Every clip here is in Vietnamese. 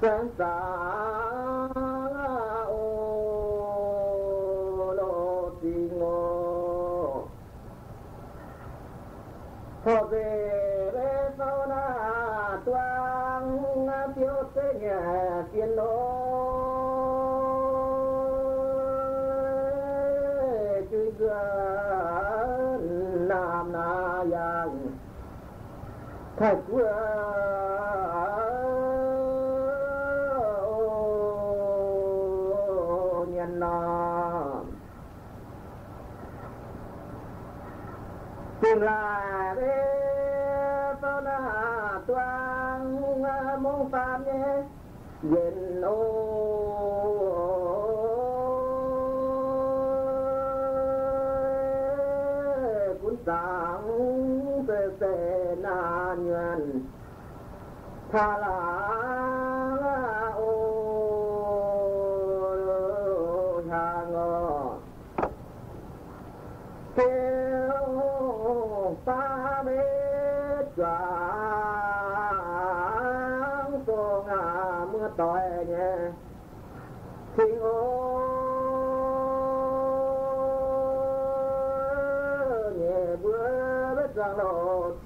Tuhan, cari.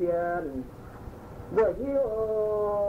Lộ tiền vừa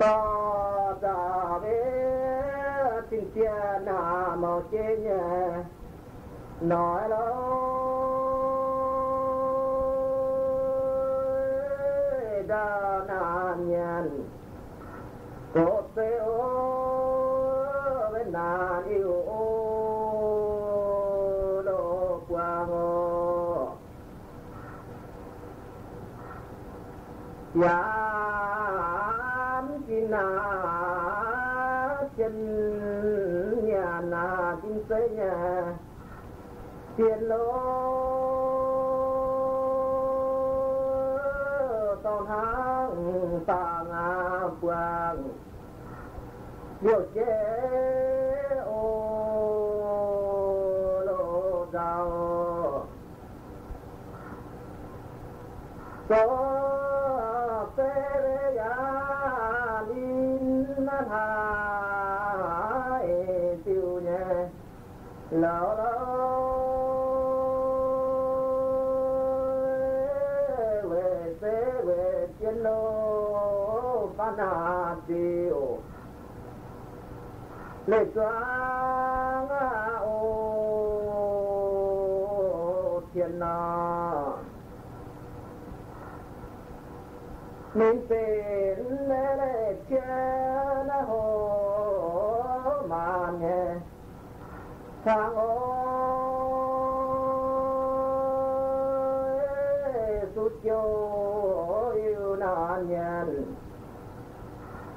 ta ra về tình tiền na màu trên nhẹ nói lối đa na nhàn có tê ô, bên na yêu ô đồ qua ngô Yeah. Ngà quang điều chế na phan hà tiêu lệ o thiên na mình tên lê lê chia na hồ mà nghe sang ôi sút cho yêu nạn nhân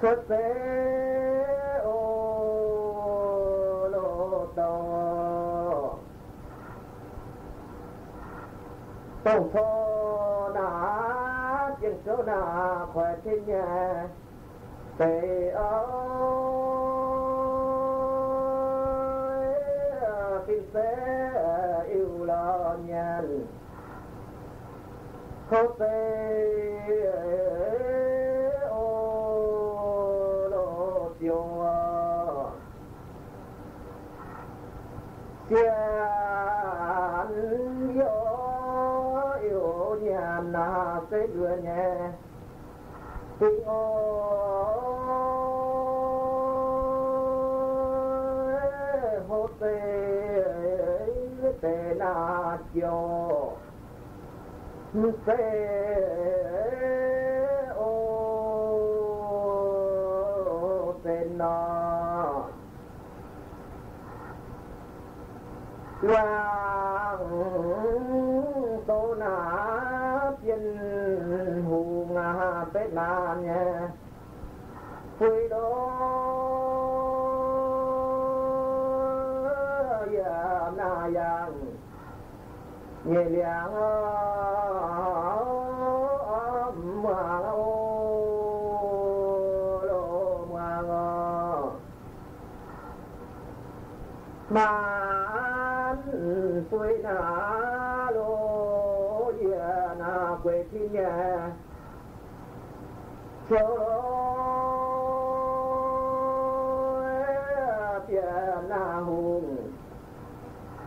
xuất thế, ô lô đô tổng thô nà chuyện số nà khỏe thiên nhà tề ơi kinh tế yêu lo nhàn khô tê na sẽ đưa nhẹ tình ô hô tê tê na chiều tê ô tê na Wow. Nga bế dạ, na nhé Phui đô ya na yang Nhẹ liang hoàng ô lô hoàng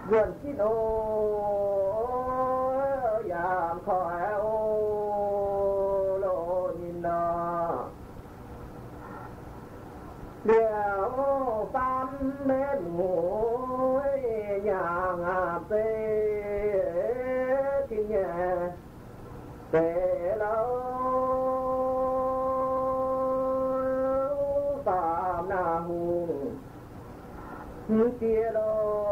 vườn chi đô yam khỏi ô lô nhìn nó điều tam bên ngồi nhà ngà tê, thì nhà tê lâu. Tam na hùng chia lô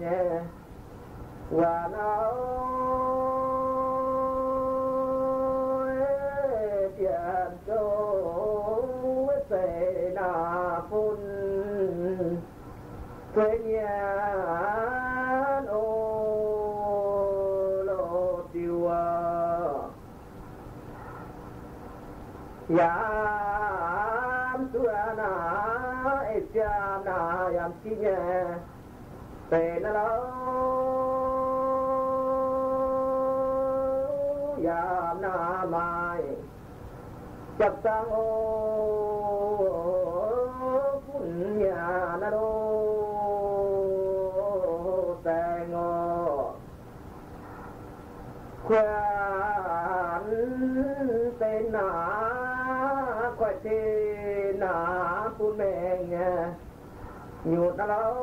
đưa nhé. Và nào tiền châu sẽ là phun. Thuê nhà ô lộ tiêu à tề dạ na lo yam na mai chập sang ô. Phun nhà na đô. Tề ngô. Khoan tên na. Khoai tê na phun mẹ nhà nhụt na lâu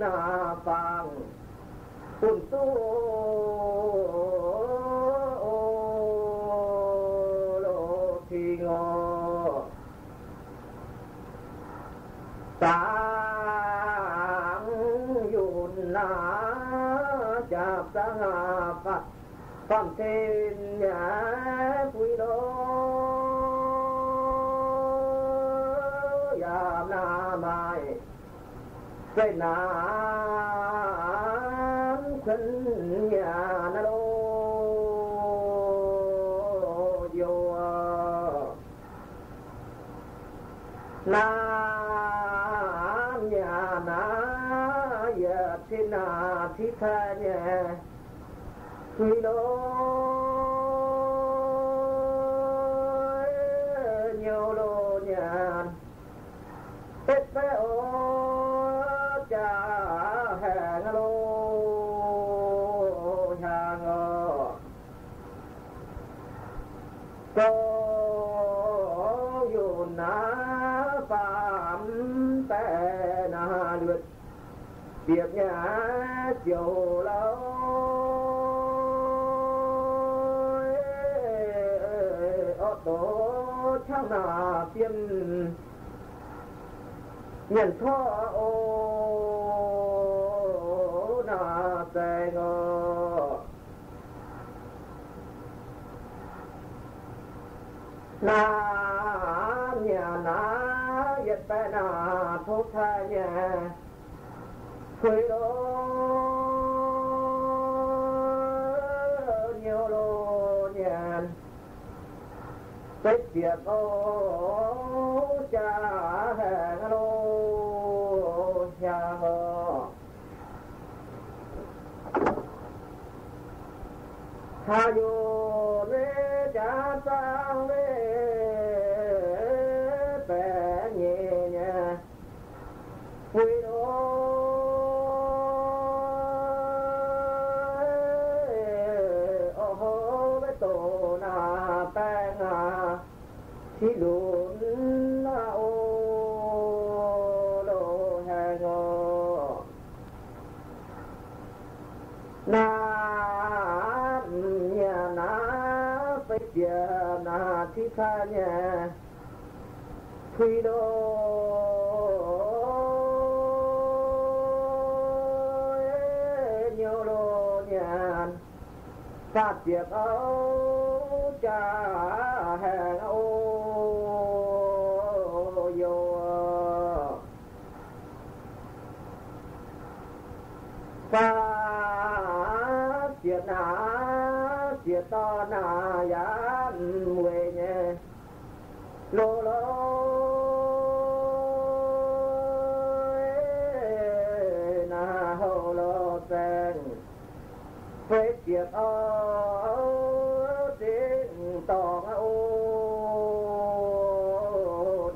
na phang un tu lo thì ngô. Sáng yun na chạp sa ngà phật. Phạm thiên nhã quý đô. Yam na mai cây nam khấn nhà na đô vô nam nhà na ya thế na thi tha nhà quy đô chiều lâu ô tô chẳng là tiêm nhận thọ ô na tề ngô na nhà na yết bè na thuốc tha nhà 回头。tích việt ô cha hè lô nhà hồ hà dù rê cha sang rê xa nhà quy đô. Nhiều đồ nhàn phát việc áo cha hẹn ô vô phát diệt na diệt to na ya mười diệt ô tiếng tòng ô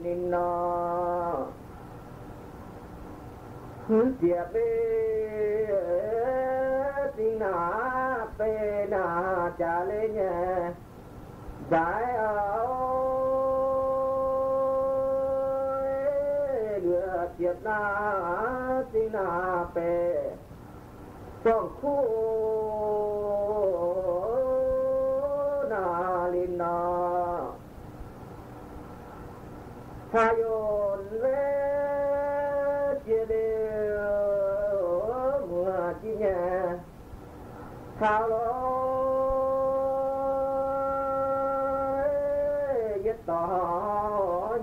nín nó hướng diệt đi tiếng na bê na trả lên nhé giải ơi lừa diệt na tiếng na bê trong khu sao lối yết tỏ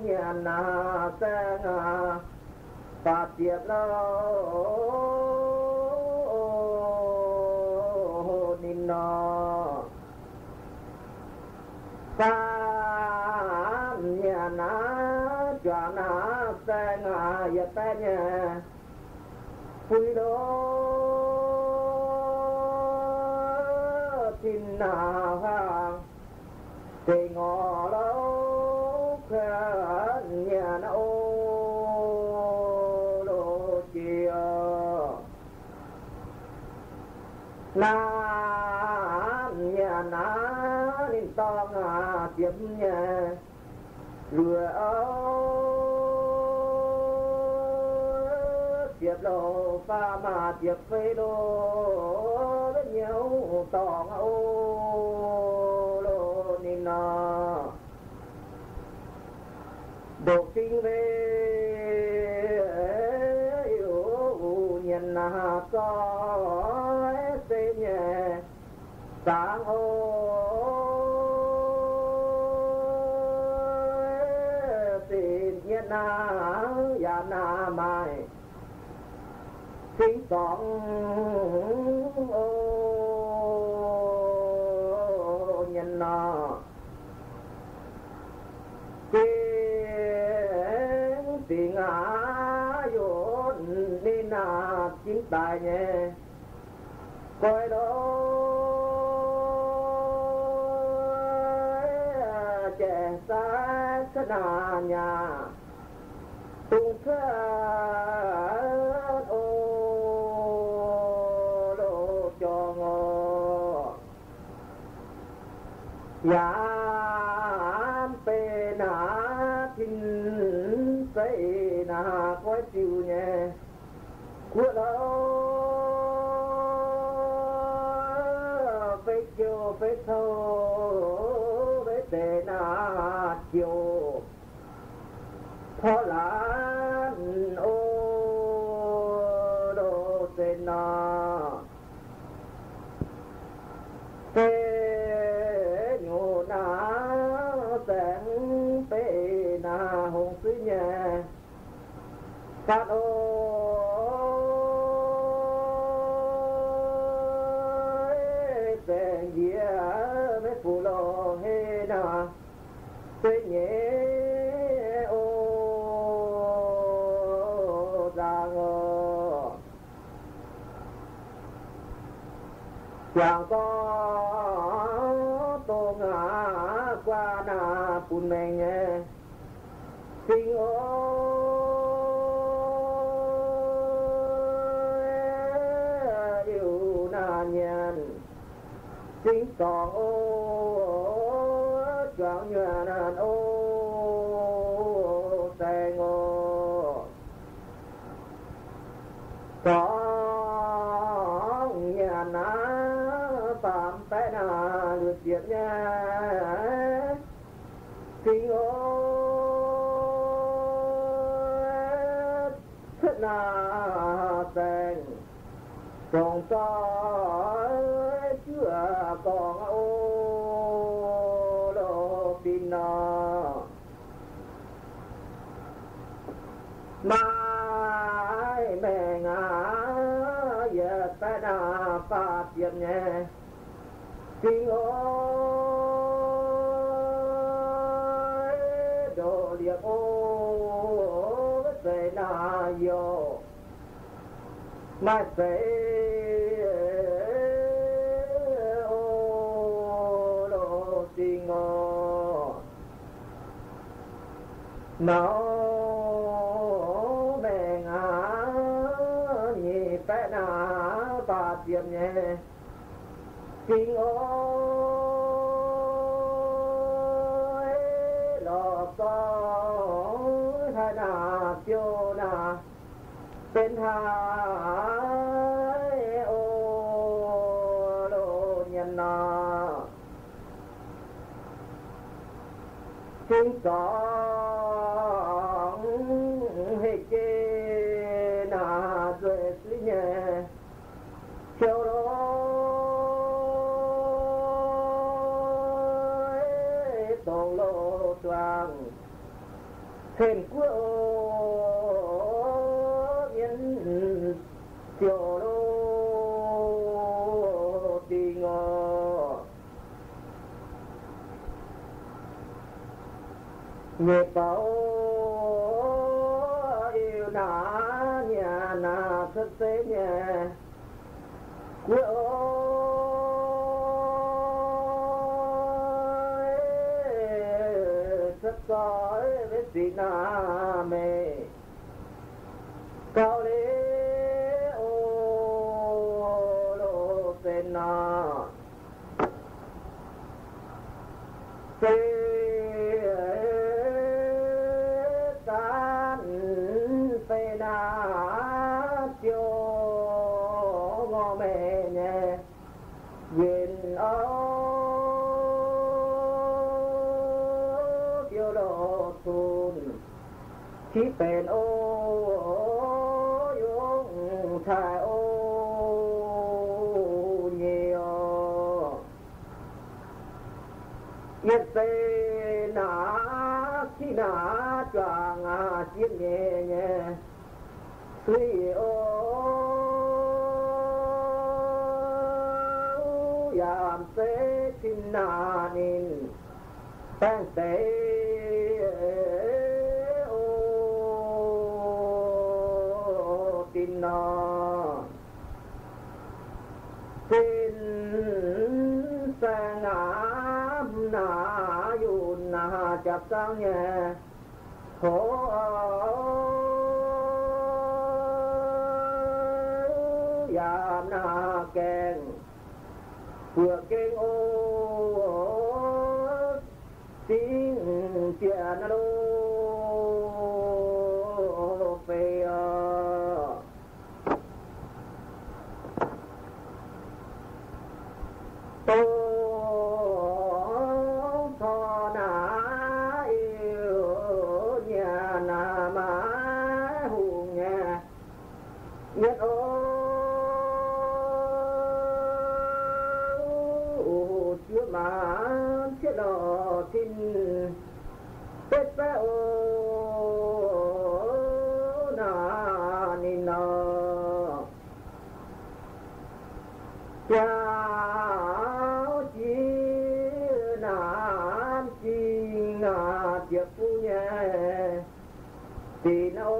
nhà na sang à ta tiệt lo nín nó ta nhà na cho na sang à yết ta nhà quy đô na thì ngõ lâu nhà na ô lô chia. Na nhà na nên to ngà tiếp nhà lừa ơi tiếp lô pha mà tiếp phê đô rất nhiều tòng ô Ờ, lô nó kinh về yêu nhân na có thế nhẹ sáng ôi. Tình nhân na ya na mai sinh sống ô đại chính nhé coi đó. Trẻ xa cái nà nhà. Tung khá ô lô cho ngô yam bùn mè nhé sinh ôi yêu nà nhàn. Sinh tỏ kinh ơi đồ địa ô sẽ na yo mai sẽ ô đồ tình ngô nào mẹ ngã nhị phải na ba tiệm nhé kinh ôi lọ to hai na tiêu na tên hai ô lô nhân na kinh sóng thêm quốc biến chiều đô tì ngờ nghiệp na nin tan te ô tin na tin sang ngã na yun na chập sang nhẹ khổ yam na, keng. Vừa keng ô tiếng quá chi nam chi ngà tiệp phu nhé tì nô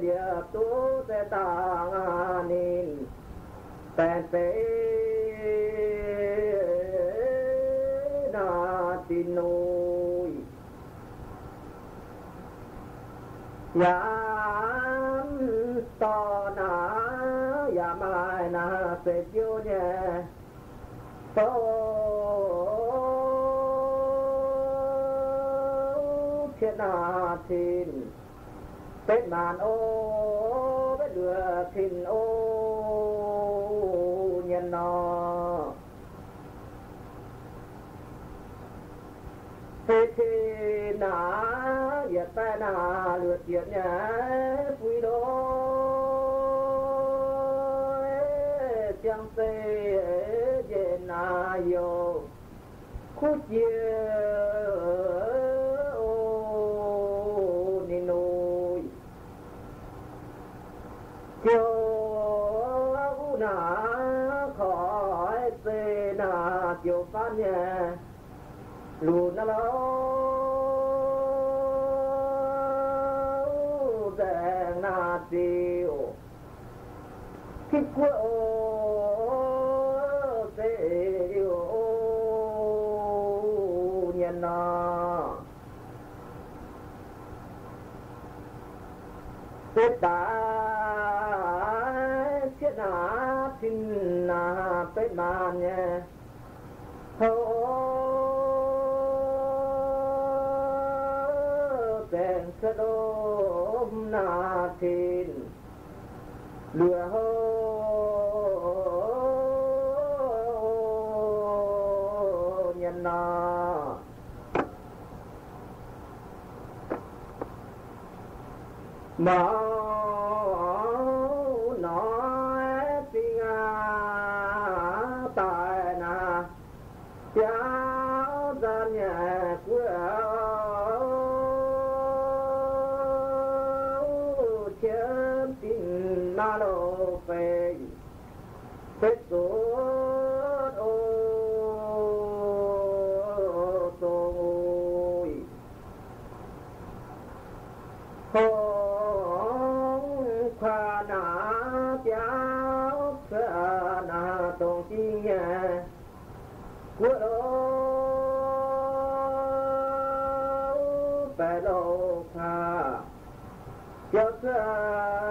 điệp tu sẽ tàng nín bèn phế na tì nôi Yeah. เพียนาทินเป็นนานโอเป็นเดือทินโอเนียนนอเทนาอย่าแต่นาเลือดเยียดเนี่ย chiều u khỏi chiều phan nhé lù na lo đèn tiêu khi quơ chết ta thiết na tin na tới ma nhé. Hô bèn sơ đôm na tin. Lừa hô, nhân na máu của đó phải đâu pha cho xa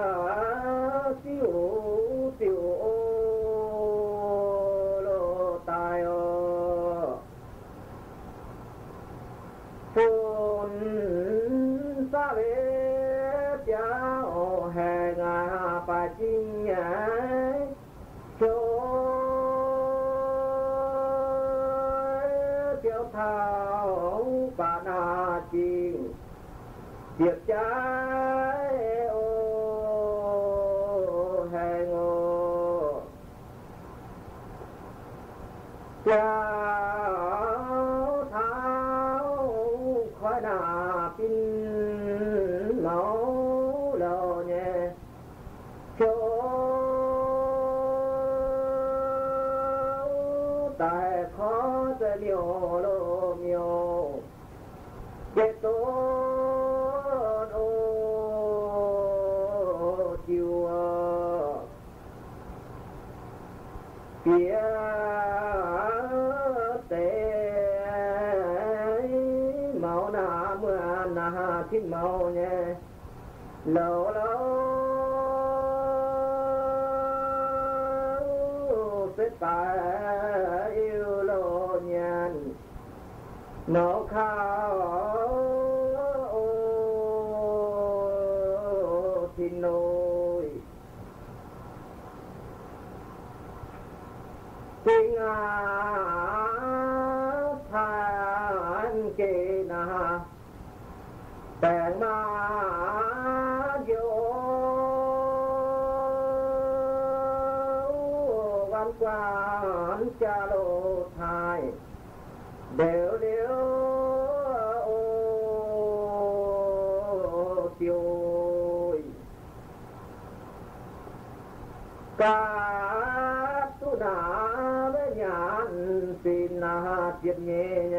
lâu lâu sẽ Ta tu na với nhãn xin na tiếp nhẹ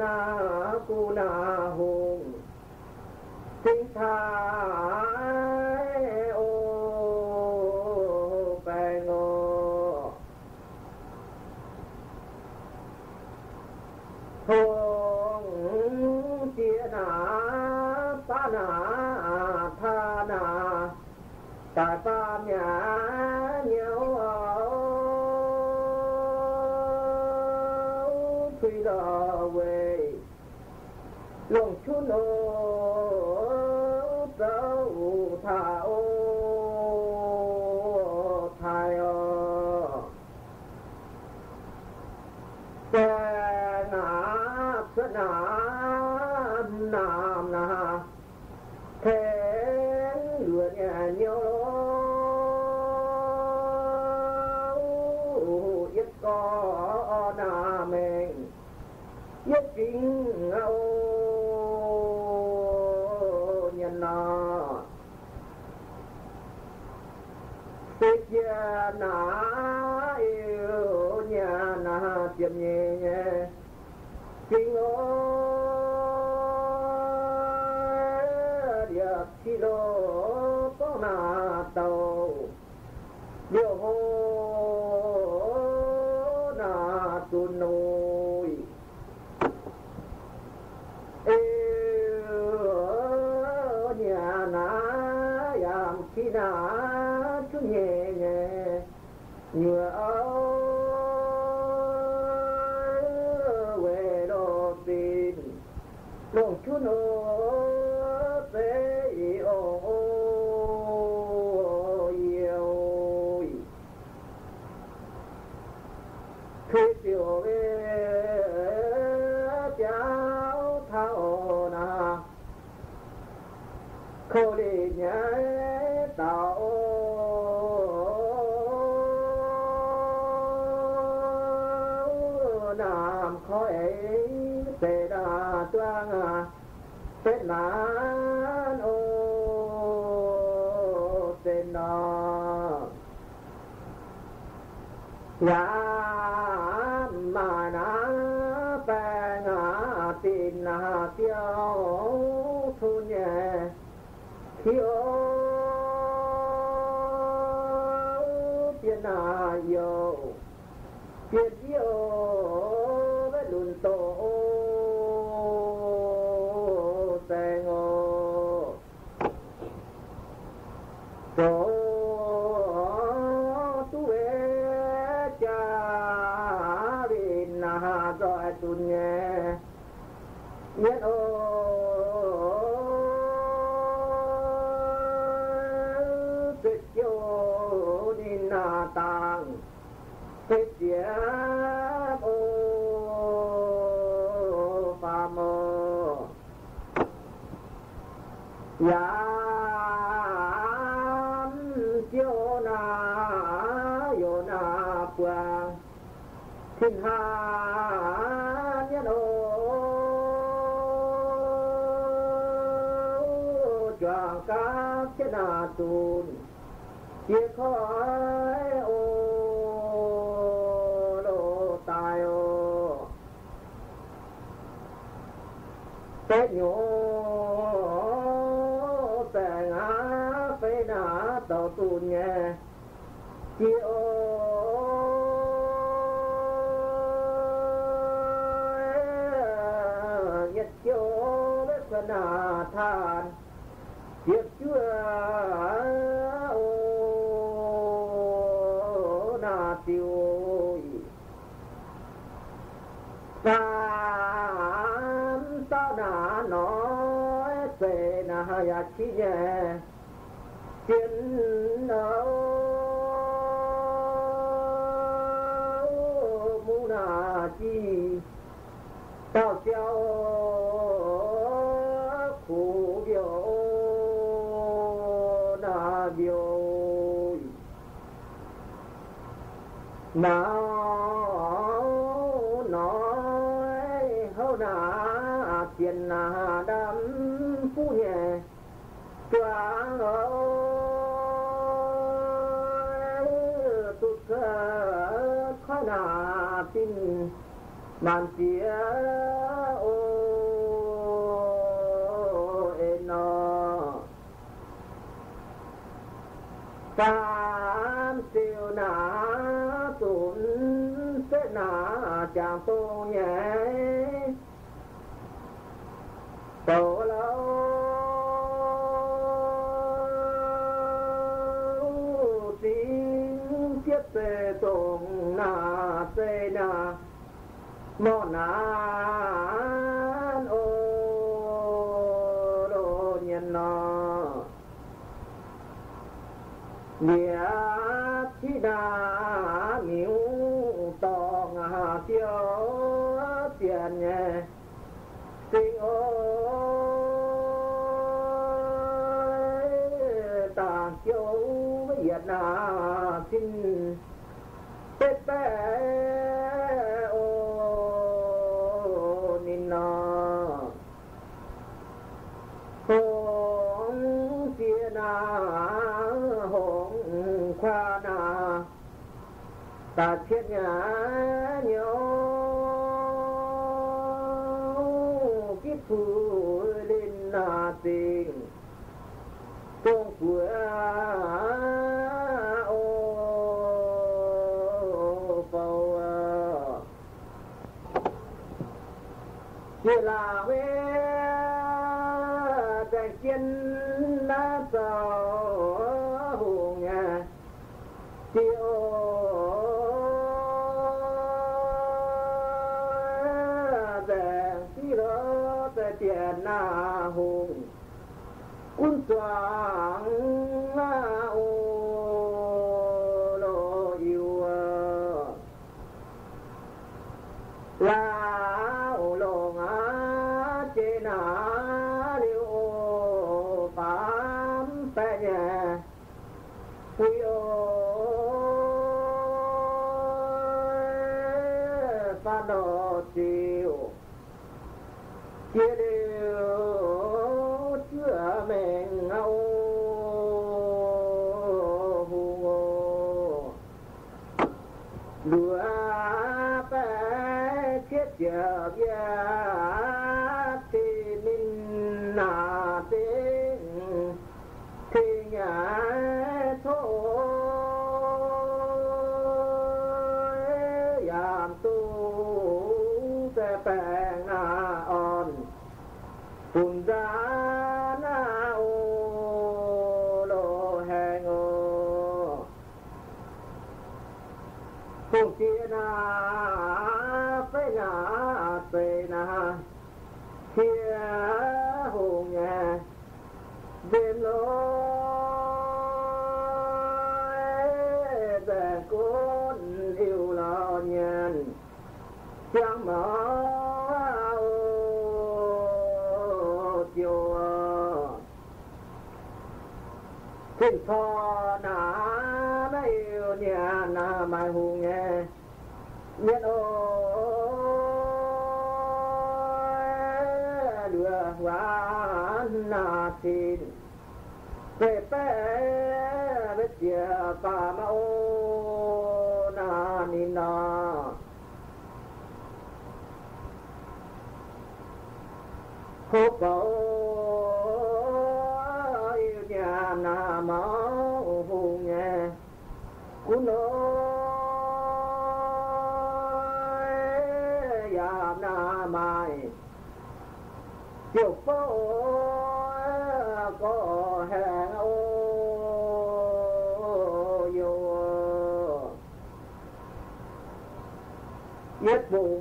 นากุณาหงสิงทา chính ô nhân nọ. Tuyết nọ nan o na ya tu nghe. Biết ơi 多 nhà chính đạo mu na chi tao treo khổ biểu na biểu. Na nan tia o eno tam siêu na tun sẽ na chàng tu nhẹ nan ô đô nhân nó nghĩa chi đa miếu to ngà tiêu tiền nhé. Sinh ôi tàng tiêu việt nam xin. Tết bé thiết ngã nhau kiếp phụ lên là tình. Con của ô. Phao chia là ทีนเปรแปเวเจียปามาโอนานินาโคเปา forgetful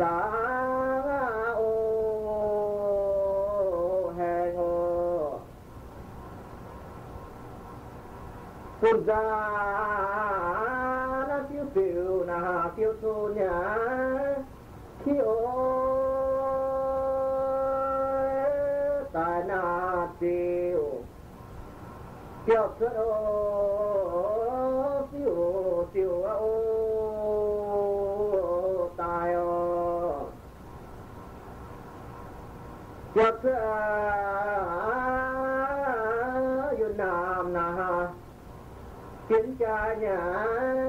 xã ô hè ngô phun ra nó tiêu tiểu là thu nhà khi ô tài nà tiêu tiêu xuất Raja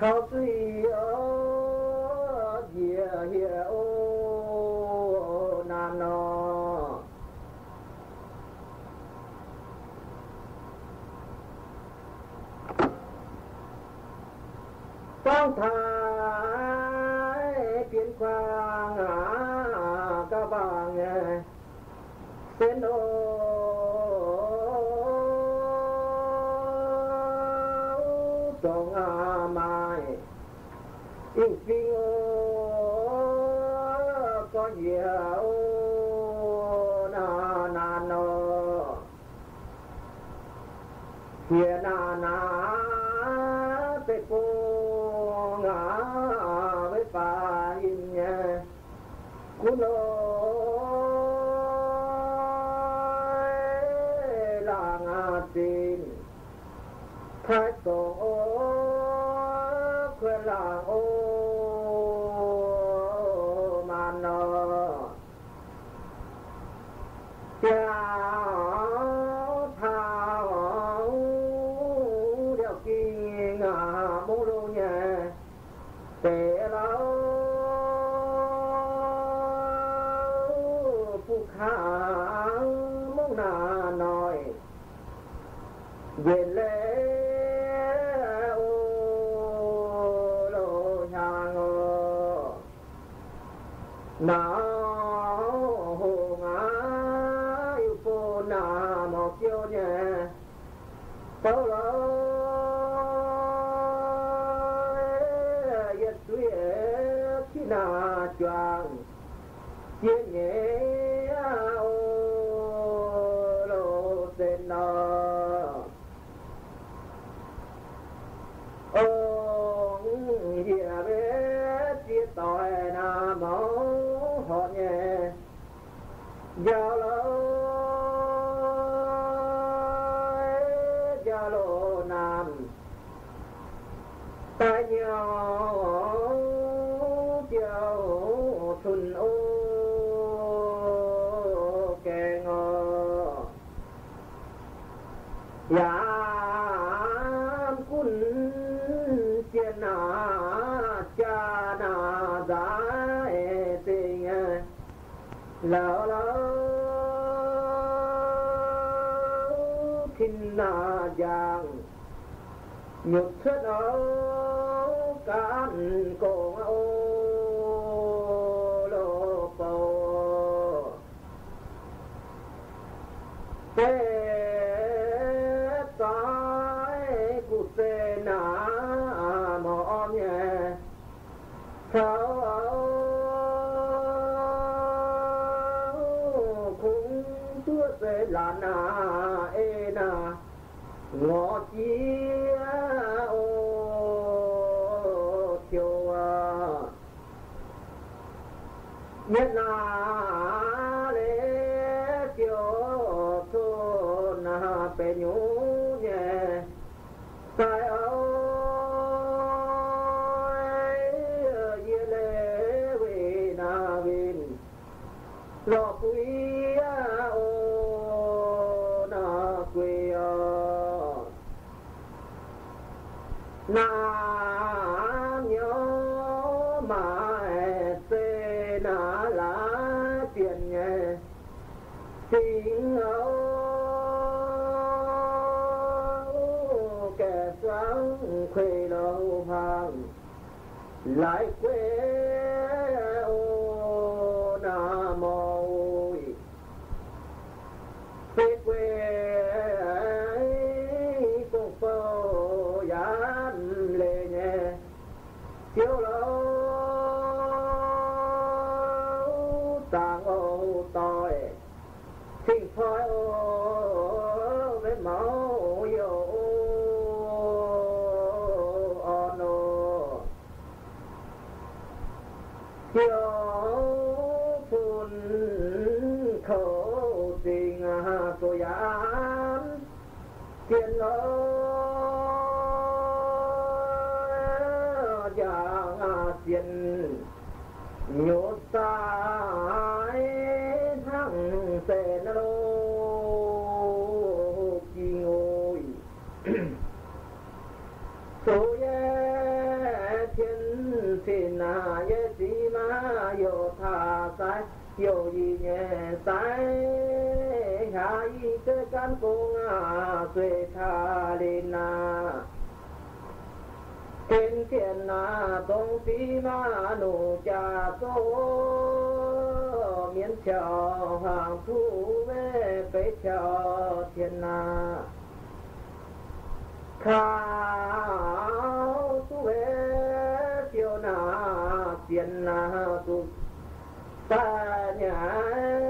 khóc tuy ở dìa hiệu nam nọ trong thái kiến quang à, các bạn xin ôi nhật thất áo cạn cổ ô lô bồ tê tái cụ tê nà mò nhẹ thảo ấu cũng chưa tê là nà, ê nà. 我只哦，就啊，一那。Lại quê sai hạ y cơ can cung à tuệ tha lên na thiên thiên na tông phi ma nụ cha tô, miễn chào hàng thu về bế chào thiên na khao tu về tiêu na tiền na tu ta nhảy.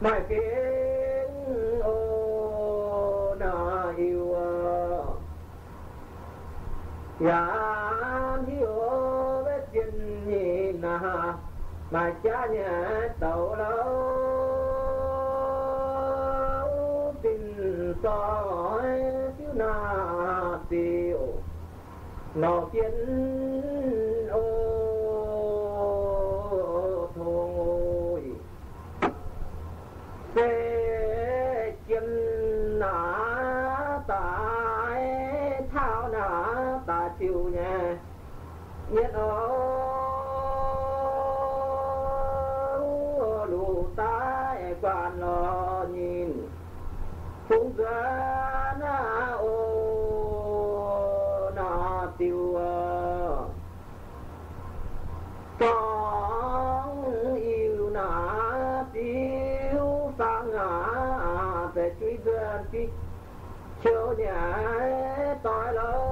mai kiến ô na yêu Yàn hiếu với chân nhị na, mà cha nhà tàu lâu. Tình soi thiếu na tiêu. Nọ chiến chiều nhà tội lỗi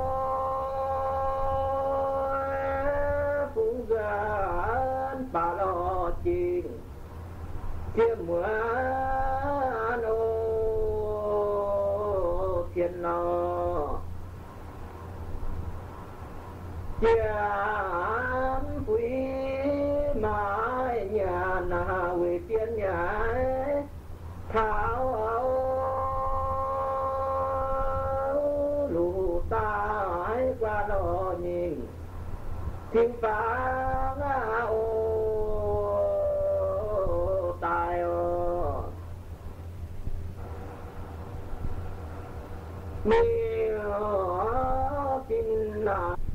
phung gần bà lo chiên chiêm mưa nô thiên lo. Chiêm quý mãi nhà nào về tiên nhà tháo 天方啊哦，大 enggak.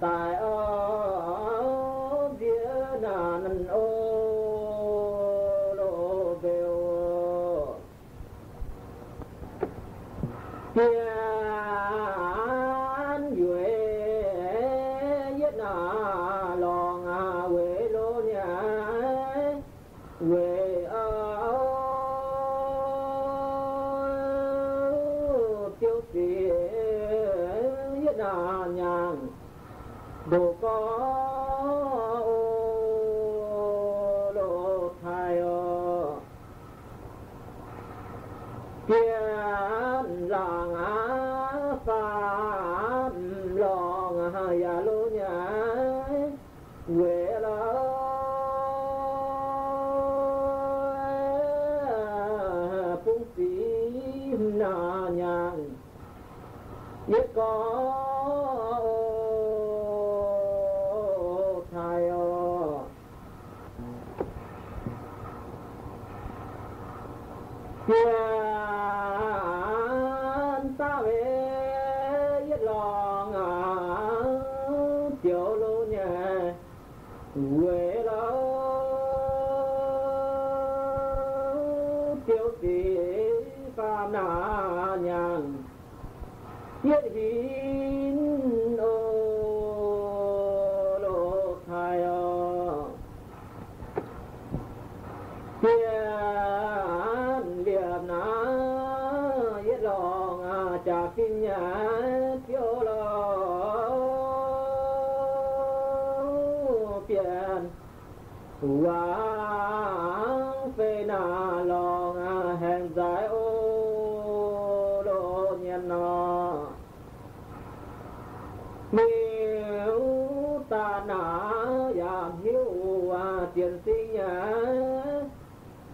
tại ở vía nà nần ô, lô bèo. Kia an duệ yết nà lòng à quê lô nhà quê ở tiêu tiền yết nà nhàng Gopal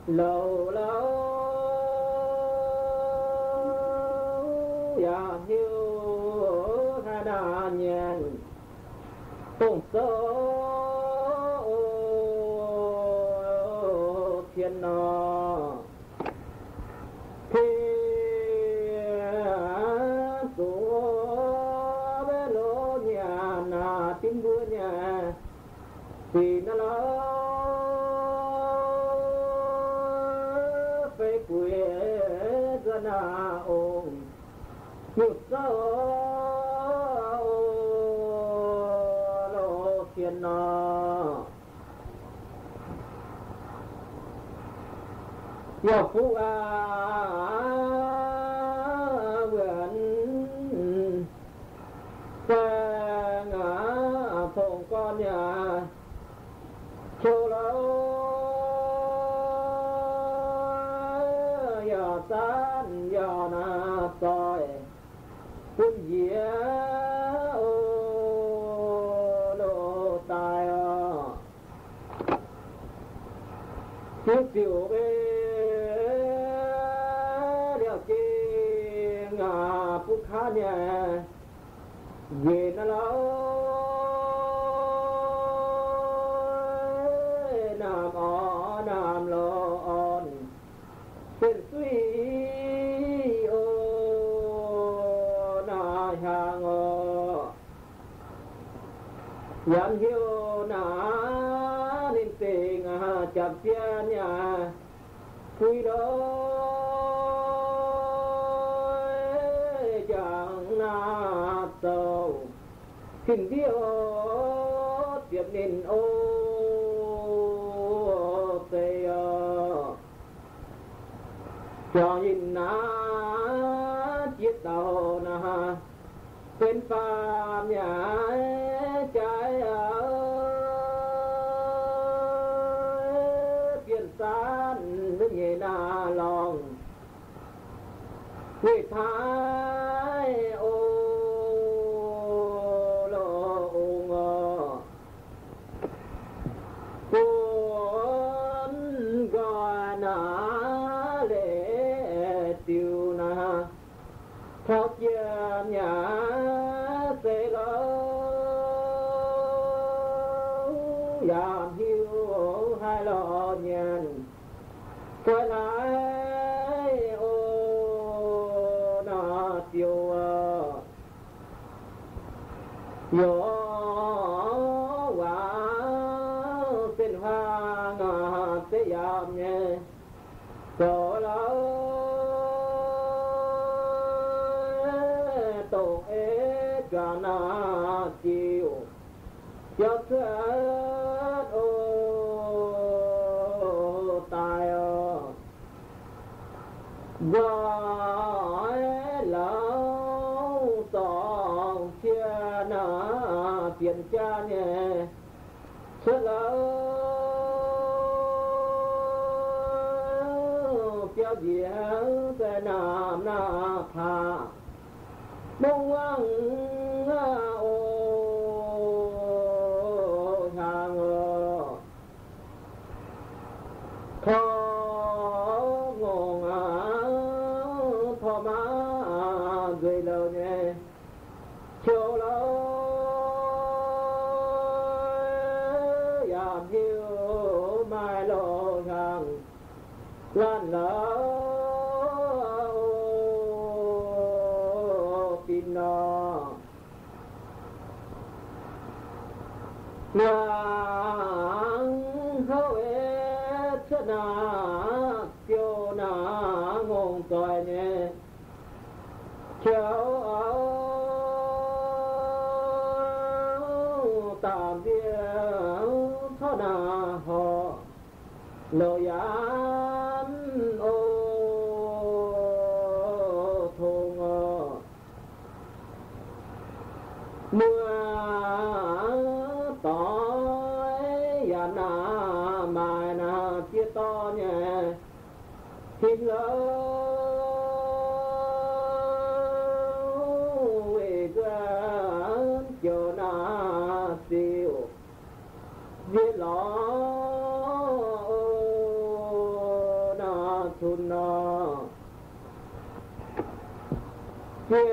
Low. Yêu phụ à vườn xe ngã phụng con nhà châu lâu giờ tan giờ na soi quân dĩa ô lô tài tiêu tiểu về liệu chi ngà phúc khá nhà về nó lâu nam ขินเดียวเปียบนินโอเตยจอยินนาจิตเตานะเป็นปา lâu phiêu cái nam na tha mong quang ô hàng khó ngon à thọ má người lâu nhé chiều lâu giảm hiu mai lộ hàng lan lỡ Thiên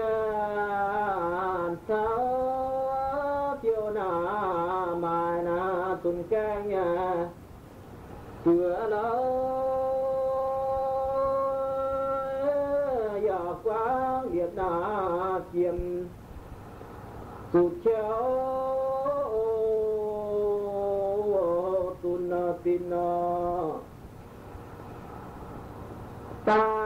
sao tiêu na mai na tuần cang nhà chưa lâu giờ quá việt na chiêm sụt chéo tuần tin ta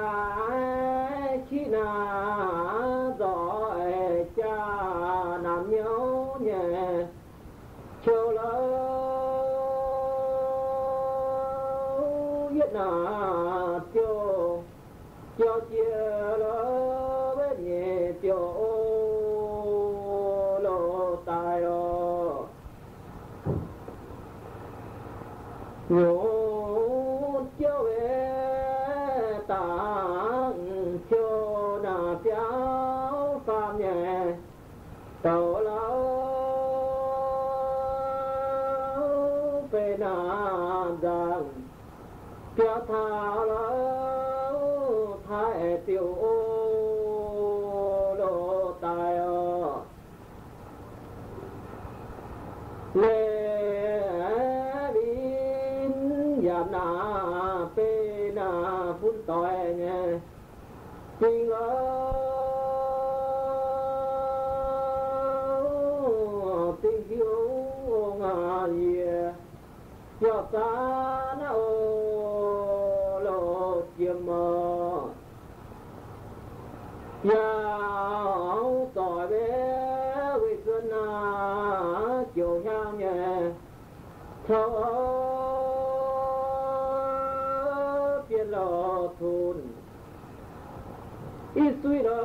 ít suy đó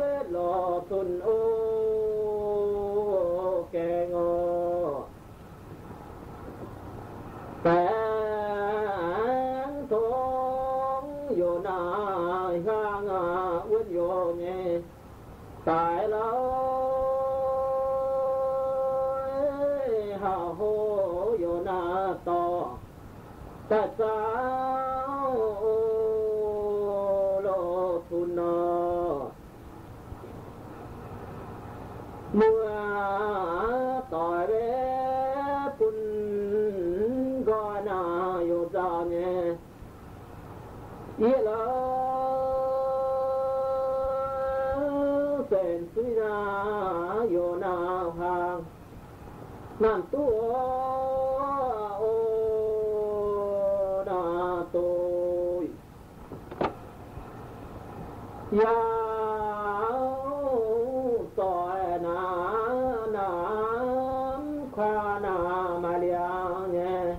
lê lò ô kè ngò. Tàn thong vô nà ha ngà vô nghe. Tại lâu hà hô vô nà to. Tại sao nam tu ô đa tôi ya tội na nam khoa na ma liang nghe.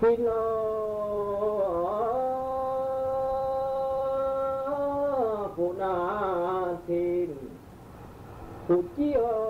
Phi lo phụ na thiên. Phụ chi ô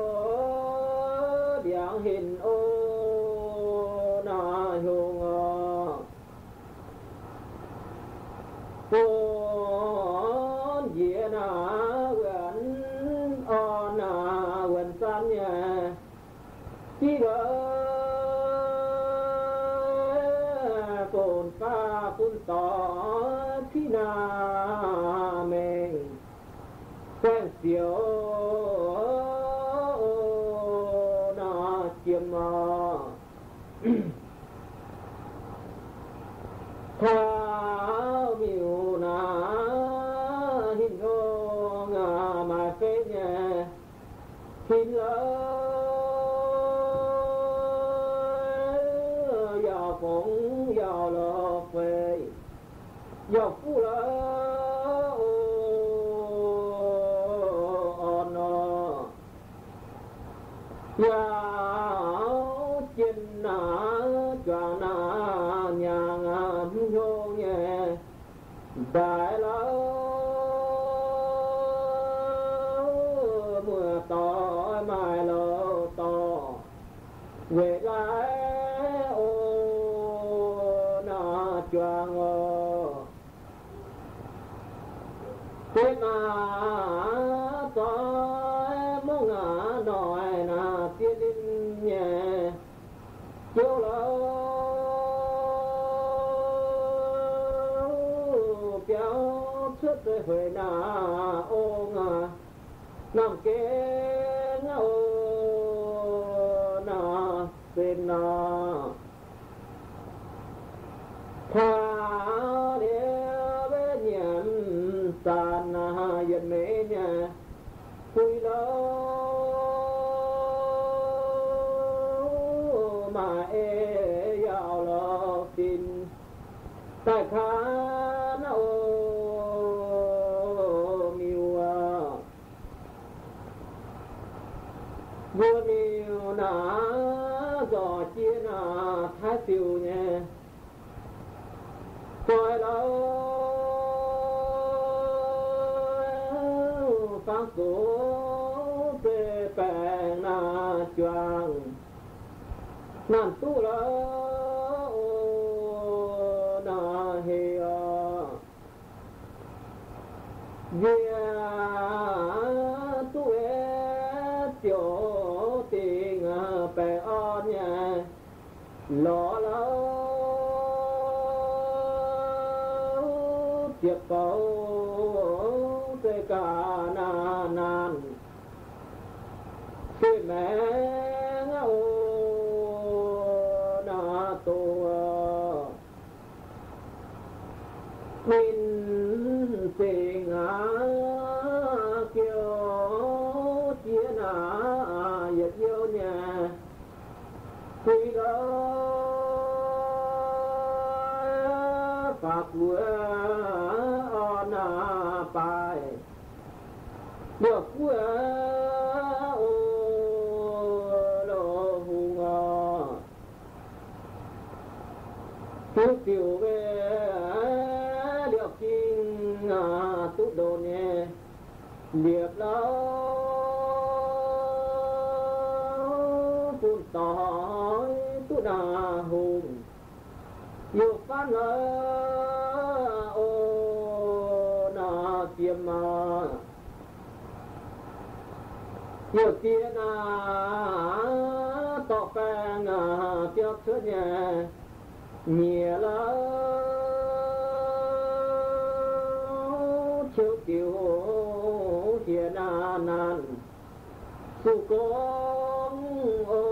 choang thế mà tôi, muốn ngã đòi là tiên đinh nhẹ. Chiếu lâu, kéo xuất rồi hồi nà ô ngà nằm kế ngà nà bên nà. khá nó miêu à vô na giò chia na thái tiêu nhé coi lâu phát số bê bè na choàng nản tu lâu khi liệp đó phun tỏi tu đà hùng. Yêu phát ngỡ ô nà kiếm mà yêu tiền à tỏ phèn à tiêu thứ nhẹ nhẹ lắm na à nan su công ô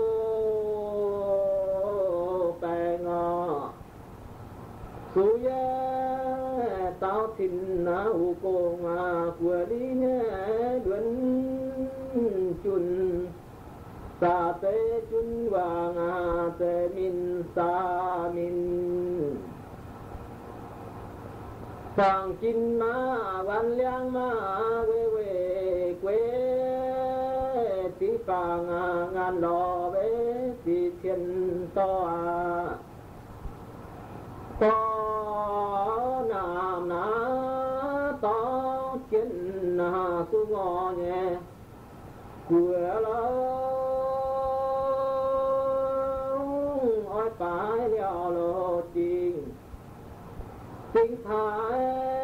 phèn à su ye tao tin na u cô mà của đi nhé luân chun sa tê chun vàng à tê min sa min sang chín ma văn liang ma quê quê quê tí bà à ngàn lò bé tí thiên to à. To nam na to chiến na su ngò nhé. Của lâu ôi phải liao lô trình tinh thái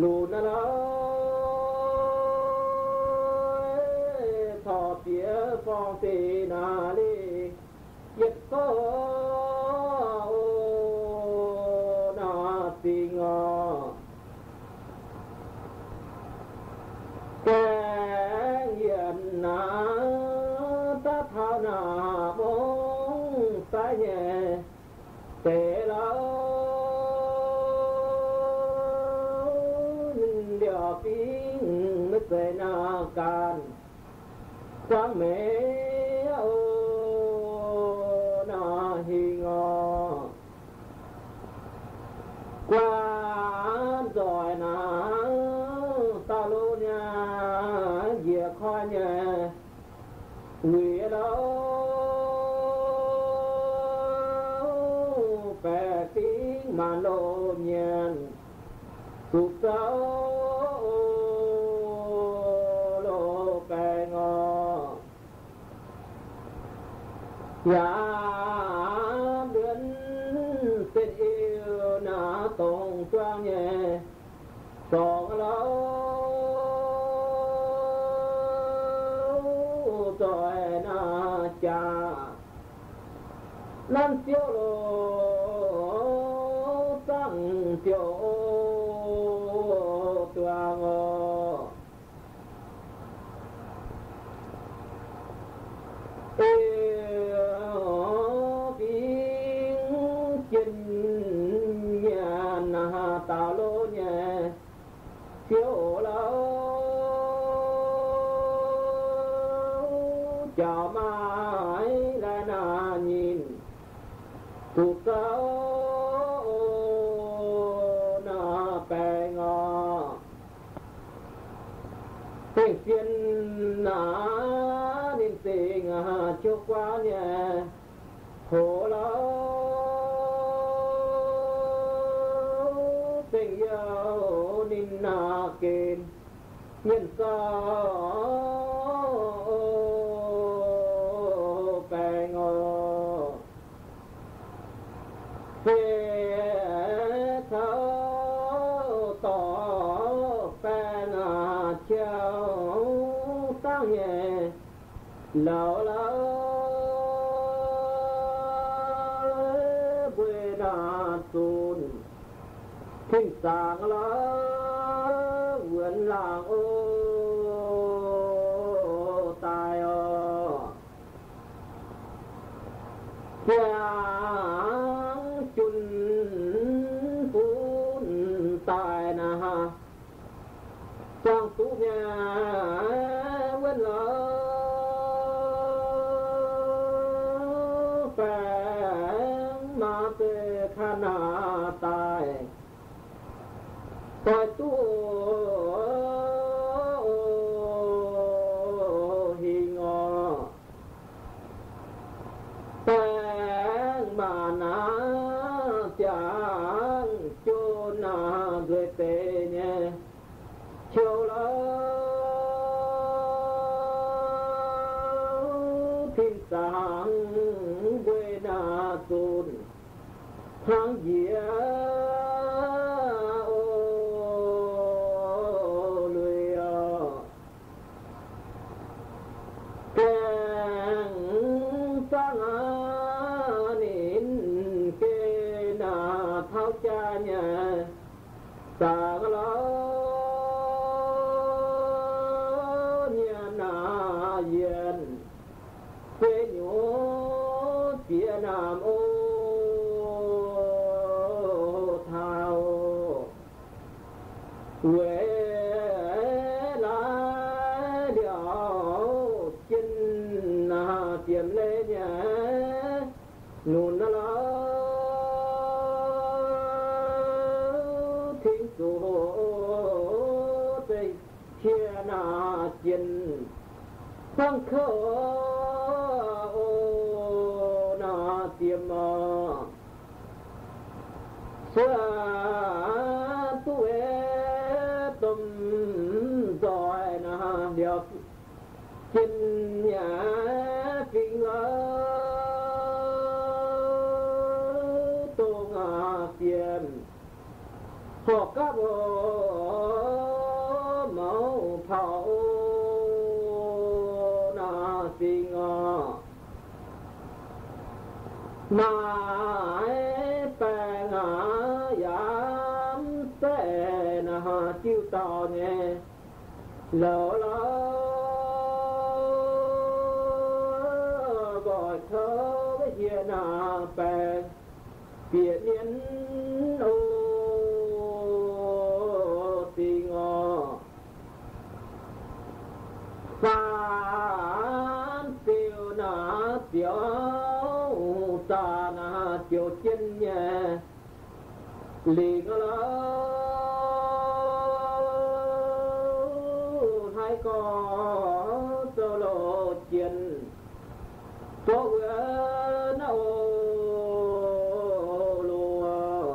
lù na la, thọ phía phong tì na li yết có na can. Quang mẹ ô na hi ngò. Quan rồi na ta lô nhà về khoa nhà người đâu bè tiếng mà lô nhàn sụp sâu lô bè ngò dạ đến tình yêu na tông trang nhẹ, còn lâu rồi na cha năm chiều lô dinh tăng khơ na tiêm xưa tu e tâm rồi na điều kinh nhà kinh lơ tu ngà tiền họ các bộ na bè ngã giảm tệ na chiêu tò nghe lỡ lỡ liền lỡ hai có sơ lộ chiến. Có vợ nó lùa.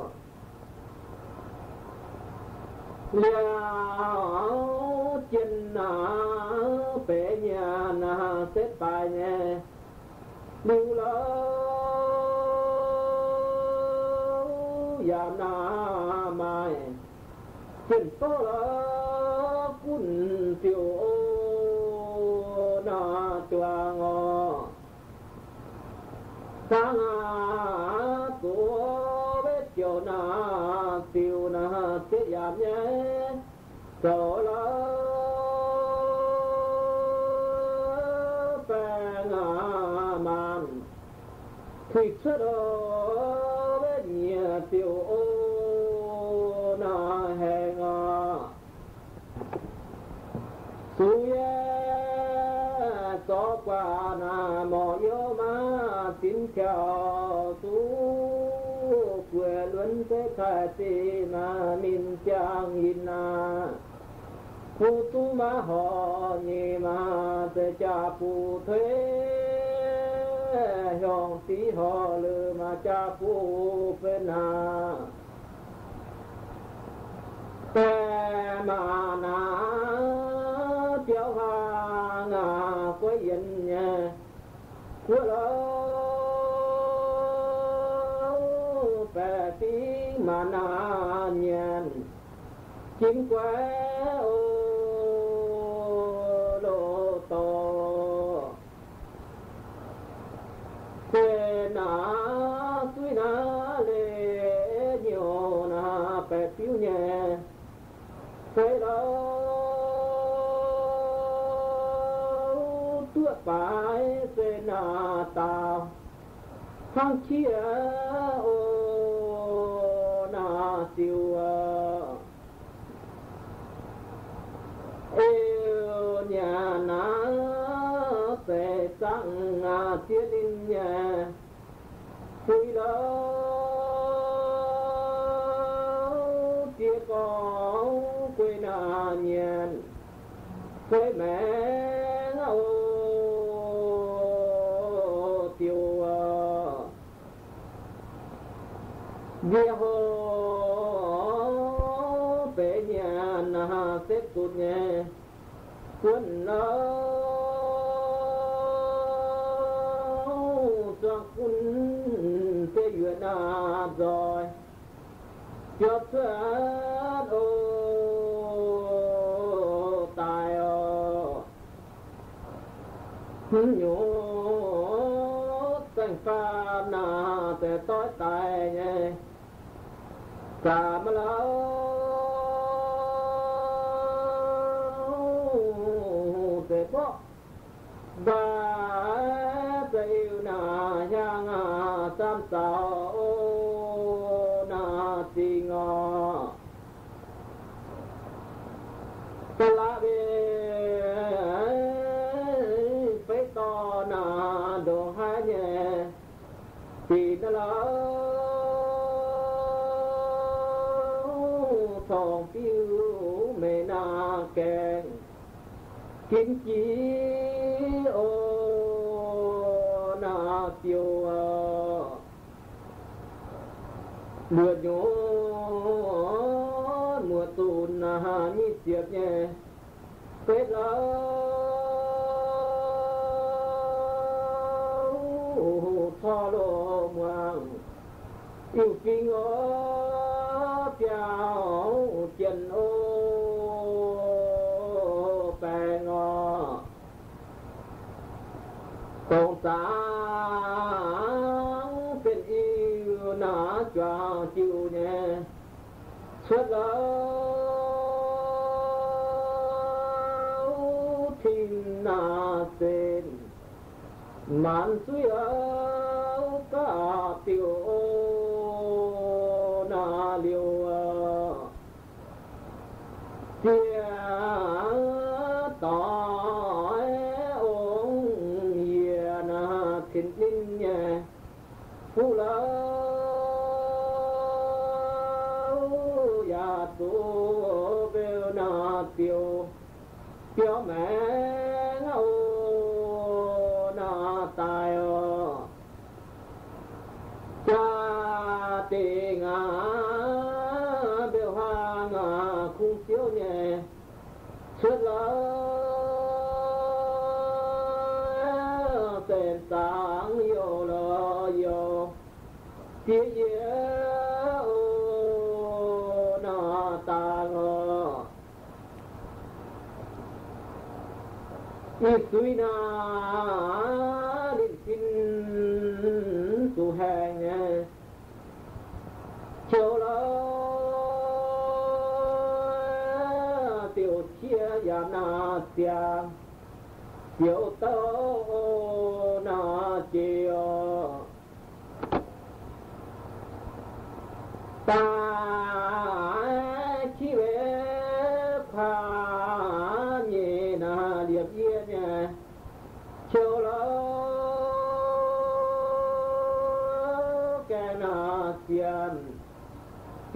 Liệu chiến na bể nhà na xếp bài nhà chân to la tiêu na tua ngò sang a của bé chiều na tiêu na thế giảm nhé so la pa na man thì sẽ đó tiêu qua na mô yo ma tin theo tu quê luân thế khai ti na min chang in na. Phụ tu ma họ ni ma te cha phụ thuế hồng tí họ lư ma cha phụ phê na. Te ma na của lo về tí mà na nhàn chính quái thế đó tua phải thế bài ta thang chia ô na siêu yêu nhà na sẽ sang à tiên in nhà rồi. Chớp thất ô tài ô. Nhũ thành pha na te tối tài nhé. Cả mà lâu để bó ba te yêu na yang a tam sao na ti ngọ ta la về phải to na đồ hai nhẹ lão nó thòng phiêu mẹ na kèn kim chi ô na tiêu mùa nhố mùa tù na ni tiệp nhé phết lo tho lô chiều chi ngó chào trình ô, bè ngò con ta tình yêu nó cho chiều nhé. Xuất áo thiên na tên, màn suy áo cả tiểu ít suy na linh xin tu hành chiều lo tiểu chia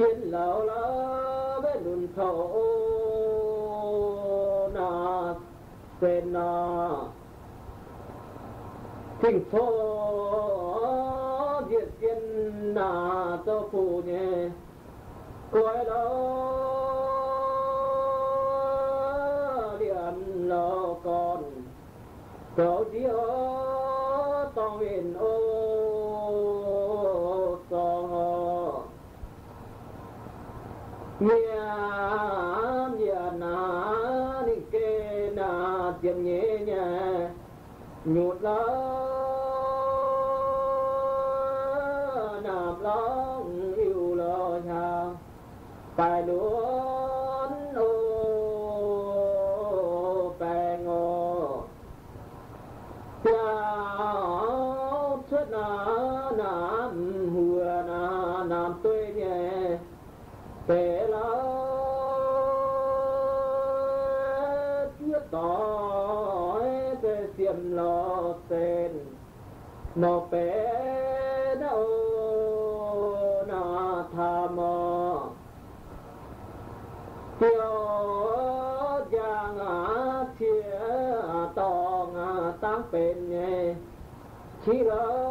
thiên lâu la bên đun thổ na bên na kinh phố diệt tiên na cho phụ nhé coi đó điện lo con cầu diệu nhụt lắm nó bè na na tha mò. Tiêu giang à chia tòng à tăng bên nhé chỉ là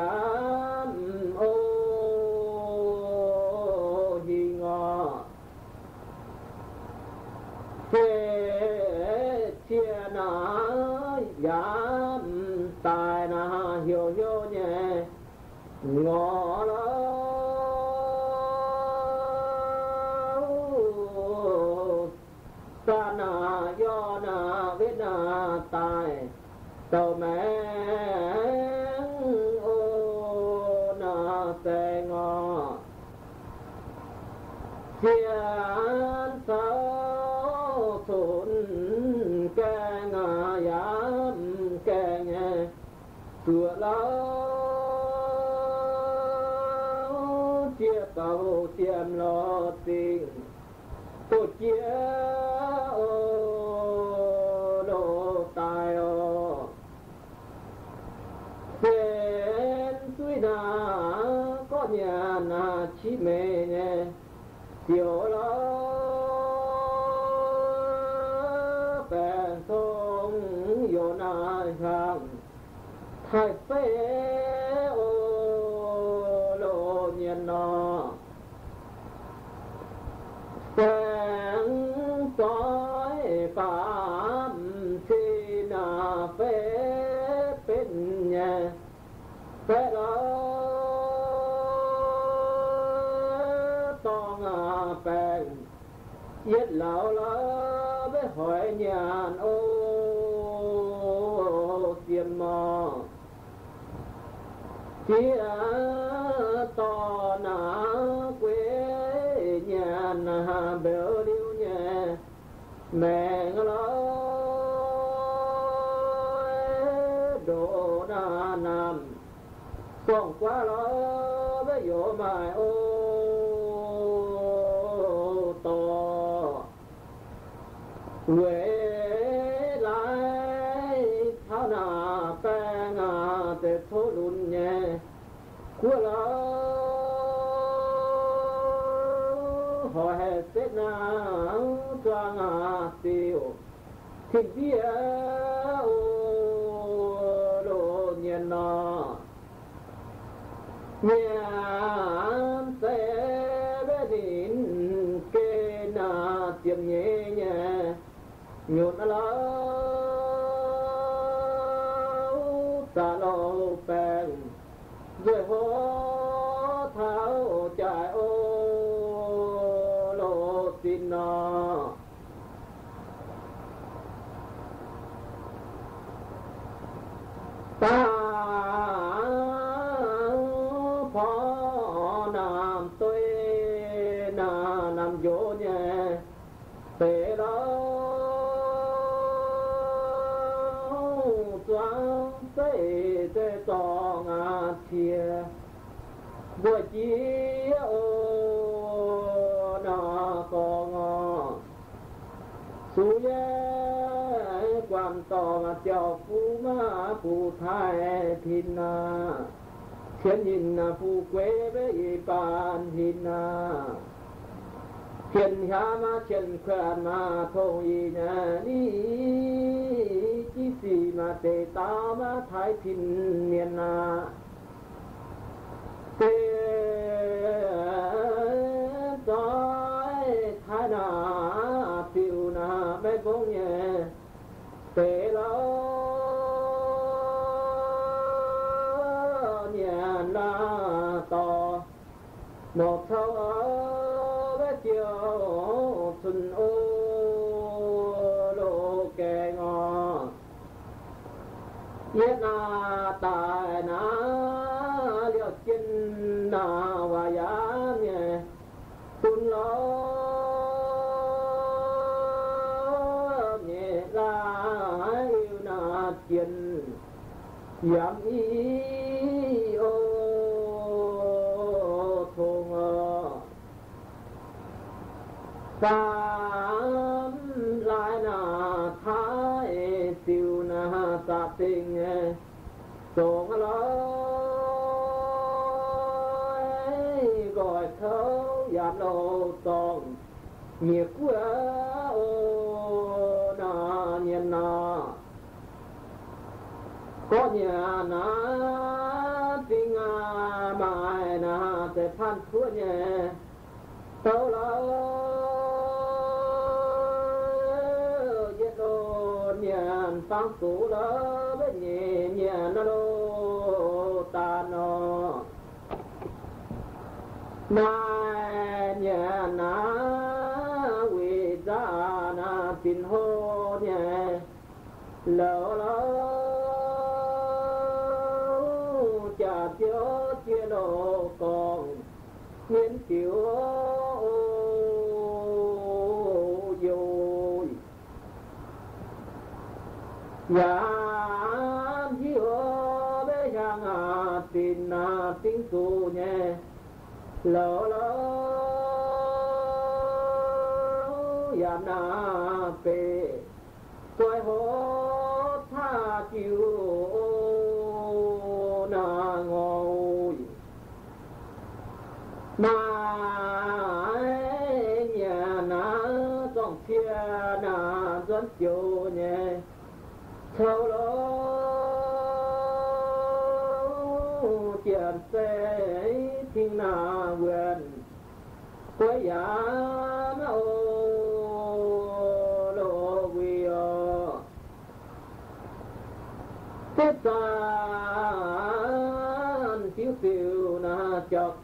chán ô hi ngọ thế thiên giảm tài na hiểu hiểu nhẹ ngọ nhà na chi mê nhé tiểu lo yết lão lo với hỏi nhàn, ô tiêm mò chỉ to nã quê nhà na bèo liu nhà mẹ lo đồ na nam con quá lỡ với vô mài, ô quê lại thao na bè na te thô lùn nhé của lỡ hỏi hè tết na cho à tiêu thịt bia ô lô nhẹ nó nhẹ nhột lo ta lo bèn rồi hó chi ô nó có ngò su ye quan to mà cho phu ma phu thái thiên na thiên nhìn na phu quê với bàn thiên na thiên hạ ma thiên khuyên ma thông y nhà ni. Chi si ma tê ta ma thái thiên niên na một thâu ở bé chiều xuân ô lô kè ngò yết na tài na na yam y ô thùng tam lại na thái tiêu na sa tình sông lo gọi thấu yam lô tông nhiệt quá có nhà na tinh à mai na sẽ phan thua nhà tao la giết đồ nhà phang tú la bên nhẹ nhà na lô ta nó na nhà na quỳ ra na tin hô nhà lỡ lỡ chiếu dồi dạ chiếu bế giang à tin à tiếng tu nhé. Lỡ lỡ dạ na bê tôi hô tha chiếu na ngồi. Na na nhẹ sau đó tiền xe thiên na quyền. Quay giả na ô lô quy ô. Tiếp san phiếu phiếu na chọc.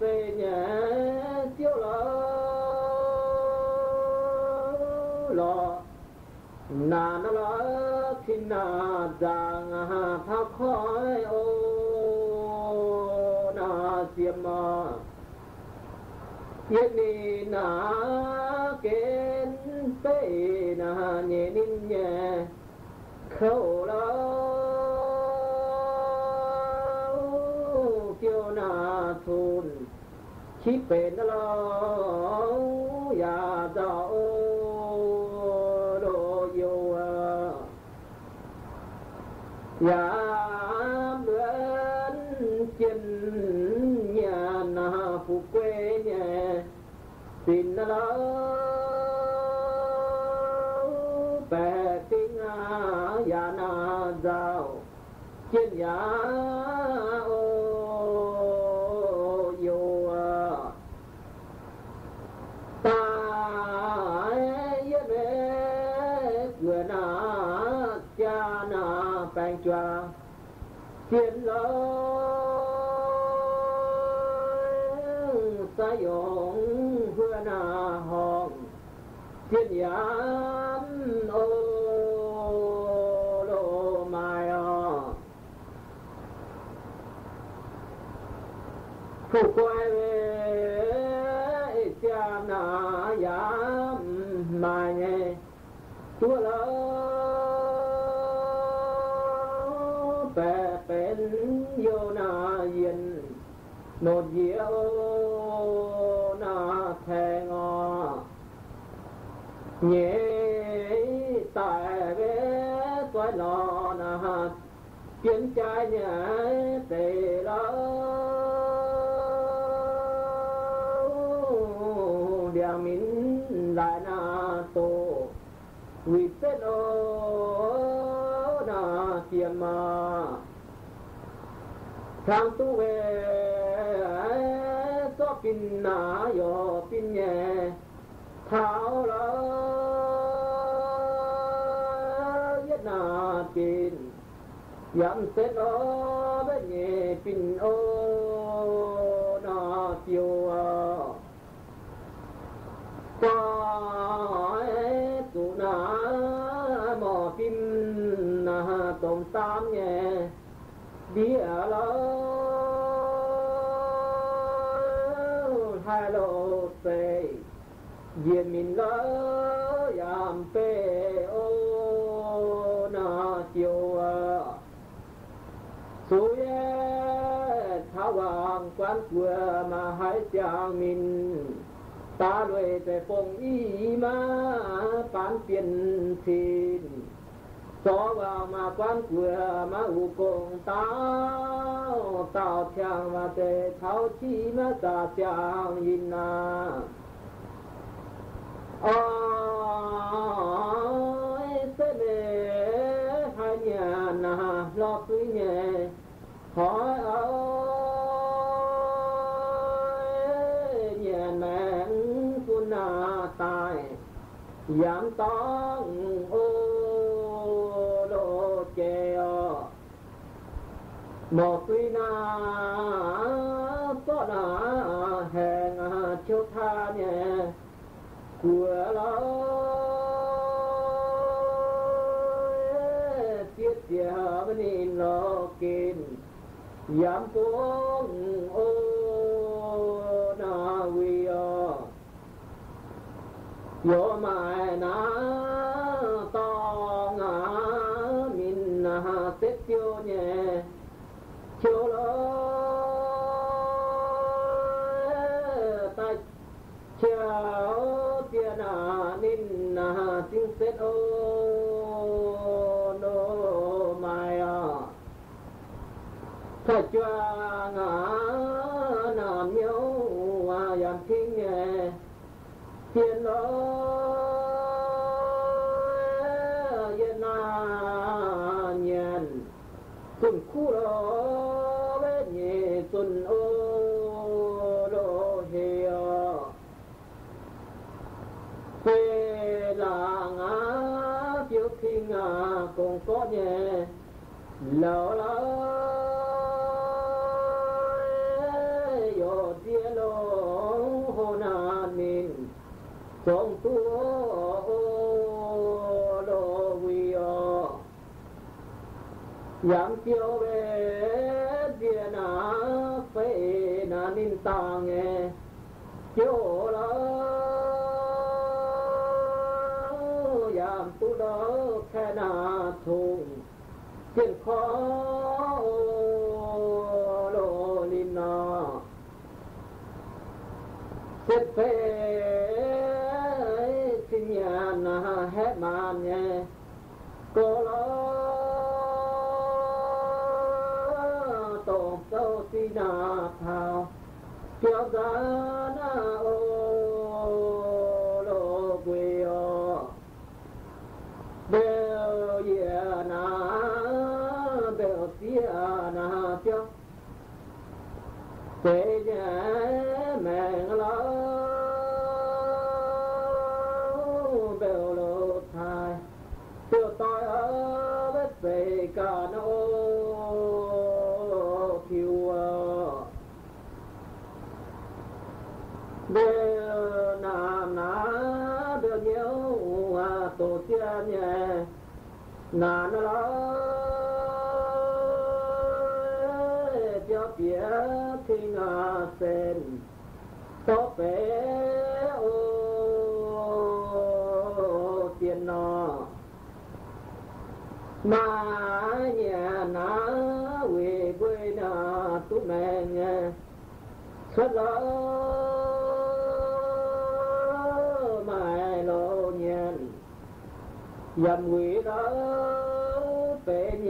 นานลทินาดังหาพระคอยโอนาเสียมาเยนีนาเกนเปนาเนนินแยเข้าเราเกี่ยวนาทุนคิดเป็นเราอย่าเจ้า ya sa yong hua na hong thiên yan ô lô mai o phụ quay về cha na ya mai nhé vì thế đó na tiền mà thằng tu về cho pin na yo pin nhẹ thảo lo yam sẽ lo bé nhẹ pin ô na tiêu ờ, qua tu na mò pin na tôm tam nhẹ bia lo hai lô say diện mình lỡ yam pe ô na chiều số ye thảo vàng quan quê mà hai chàng mình ta đuổi về phong y mà bán tiền xin cho vào mà quan quê mà u công tao tao thiang mà để thảo chi mà ta thiang in na. Ôi sẽ để hai nhà na lo cưới nhẹ. Hỏi giảm tông ô lô chè một tuy na có na hẹn chiếu tha nhẹ của lo tiết tiệt bên in kín. Kinh yam phong ô vô mai na to ngã min na tết tiêu nhẹ chiều lo ta chào tiền na nên na tiếng tết ơi. Lỡ là yo tia lo ho na min trong tu lo vi o. Yam tiêu về dia na phê na nin tang nghe. Tiêu tiền khó lô nin nó Phết phê xin nhà na hết màn nhé. Cô lo tổ sâu si na thao kéo ra nà nó lo cho phía khi ngà sen, có bé ô tiền nọ. Mà nhà ná về quê nà tú mẹ nghe xuất lỡ dầm quỷ đó tên